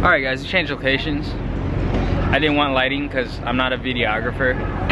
All right, guys, we changed locations. I didn't want lighting because I'm not a videographer.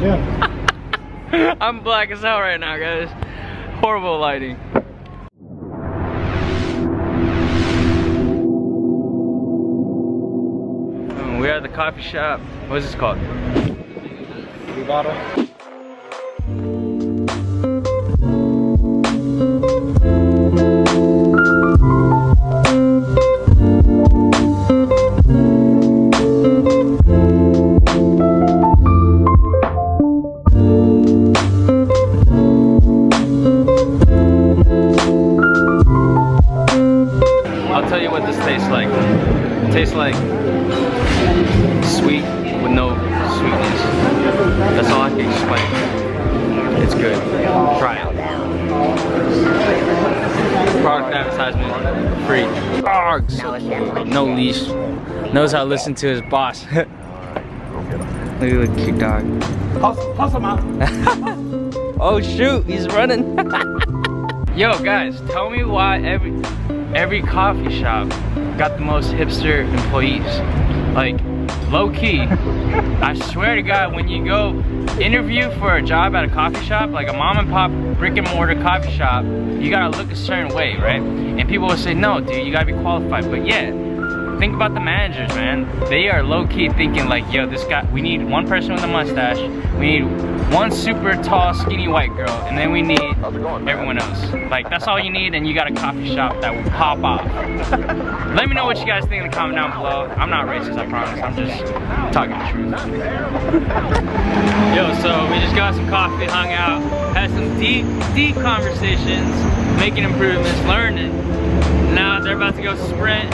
yeah. I'm black as hell right now, guys. Horrible lighting. Um, we're at the coffee shop. What is this called? Blue bottle. Tastes like It tastes like sweet with no sweetness. That's all I can explain. It's good. Try it. Product advertisement free. Dogs. No leash. Knows how to listen to his boss. Look at the cute dog. Toss him out. oh shoot, he's running. Yo guys, tell me why every every coffee shop got the most hipster employees. Like, low key, I swear to God, when you go interview for a job at a coffee shop, like a mom and pop brick and mortar coffee shop, you gotta look a certain way, right? And people will say, no, dude, you gotta be qualified. But yeah, think about the managers, man. They are low-key thinking like, yo, this guy, we need one person with a mustache, we need one super tall, skinny white girl, and then we need everyone else. Like, that's all you need, and you got a coffee shop that will pop off. Let me know what you guys think in the comment down below. I'm not racist, I promise. I'm just talking the truth. Yo, so we just got some coffee, hung out, had some deep, deep conversations, making improvements, learning. Now they're about to go sprint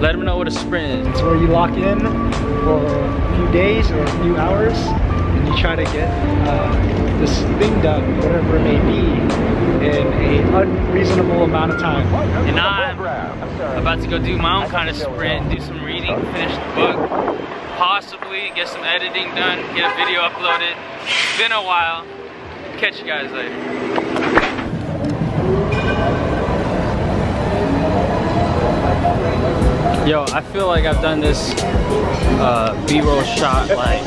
let them know what a sprint is. It's where you lock in for a few days or a few hours and you try to get uh, this thing done, whatever it may be, in a unreasonable amount of time. And I'm about to go do my own kind of sprint, do some reading, finish the book, possibly get some editing done, get a video uploaded. It's been a while. Catch you guys later. Yo, I feel like I've done this uh, B-roll shot like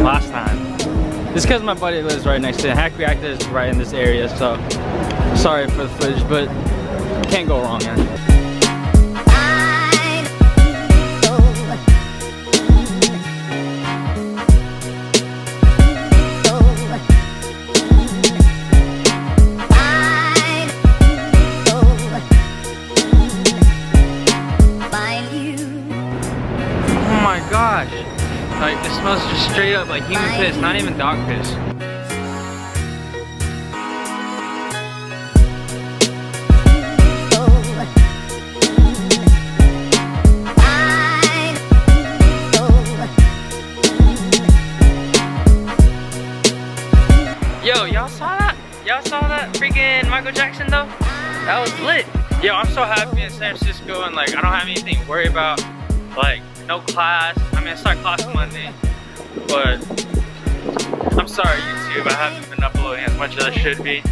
last time. This because my buddy lives right next to it. Hack Reactor is right in this area, so sorry for the footage, but can't go wrong, man. Like, it smells just straight up like human piss, not even dog piss. Yo, y'all saw that? Y'all saw that freaking Michael Jackson though? That was lit. Yo, I'm so happy in San Francisco and like I don't have anything to worry about. Like no class. I mean, I start class Monday, but I'm sorry, YouTube. I haven't been uploading as much as I should be,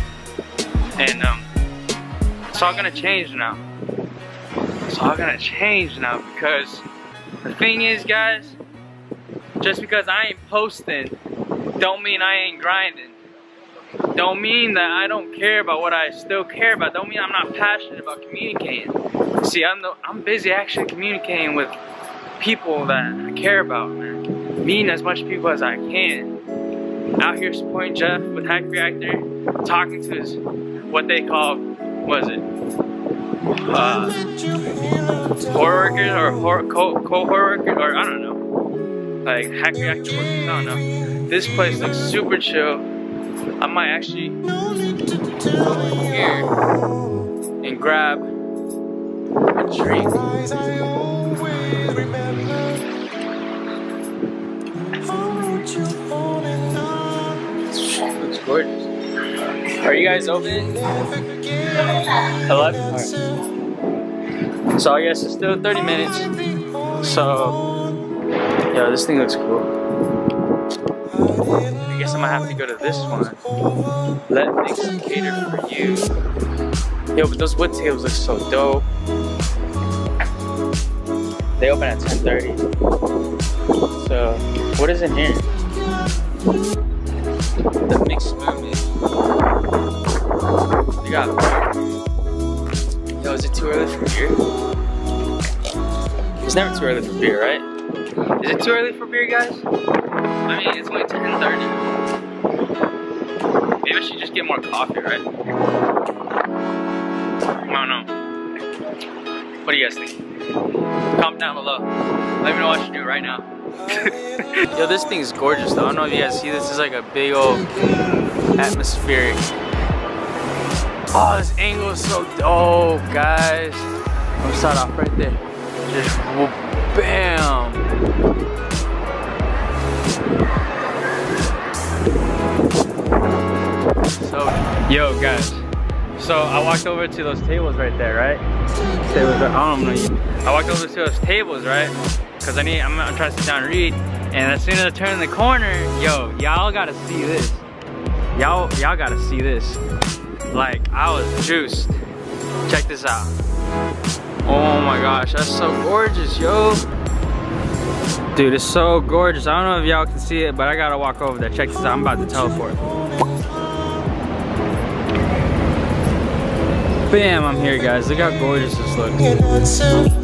and um, it's all gonna change now. It's all gonna change now because the thing is, guys, just because I ain't posting, don't mean I ain't grinding. Don't mean that I don't care about what I still care about. Don't mean I'm not passionate about communicating. See, I'm the, I'm busy actually communicating with people that I care about, man. Meeting as much people as I can. Out here supporting Jeff with Hack Reactor, talking to his, what they call, was it? Uh, horror workers or co, co workers, or I don't know. Like Hack Reactor workers, I don't know. This place looks super chill. I might actually go here and grab a drink. Gorgeous. Are you guys open? Hello? Right. So I guess it's still 30 minutes. So, yeah, this thing looks cool. I guess I might have to go to this one. Let things cater for you. Yo, but those wood tables look so dope. They open at 10:30. So, what is in here? The mixed smoothie. You got. Yo, is it too early for beer? It's never too early for beer, right? Is it too early for beer, guys? I mean, it's only 10:30. Maybe I should just get more coffee, right? I don't know. What do you guys think? Comment down below. Let me know what you do right now. Yo, this thing is gorgeous though. I don't know if you guys see this. is like a big old atmospheric. Oh, this angle is so dope, oh, guys. I'm gonna start off right there. Just bam. So, yo, guys. So I walked over to those tables right there, right? Tables, I don't know. I walked over to those tables, right? Cause I need, I'm, trying to sit down and read. And as soon as I turn the corner, yo, y'all gotta see this. Y'all, y'all gotta see this. Like, I was juiced. Check this out. Oh my gosh, that's so gorgeous, yo. Dude, it's so gorgeous. I don't know if y'all can see it, but I gotta walk over there. Check this out, I'm about to teleport. Bam, I'm here guys. Look how gorgeous this looks.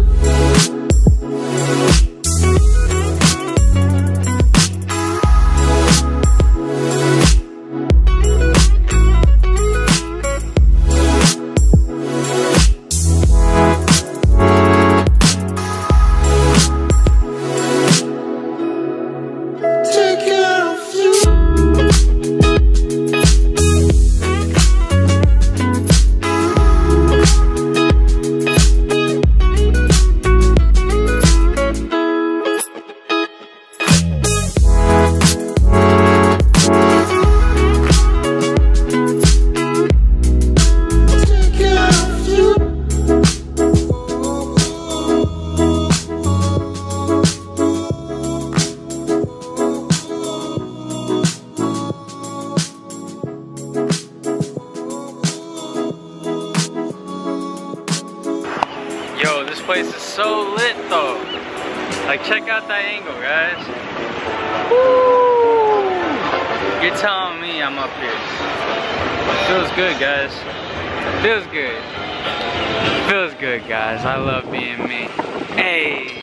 so lit though. Like check out that angle, guys. Woo! You're telling me I'm up here. Feels good, guys. Feels good. Feels good, guys. I love being me. Hey.